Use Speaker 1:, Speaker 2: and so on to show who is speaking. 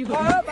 Speaker 1: you.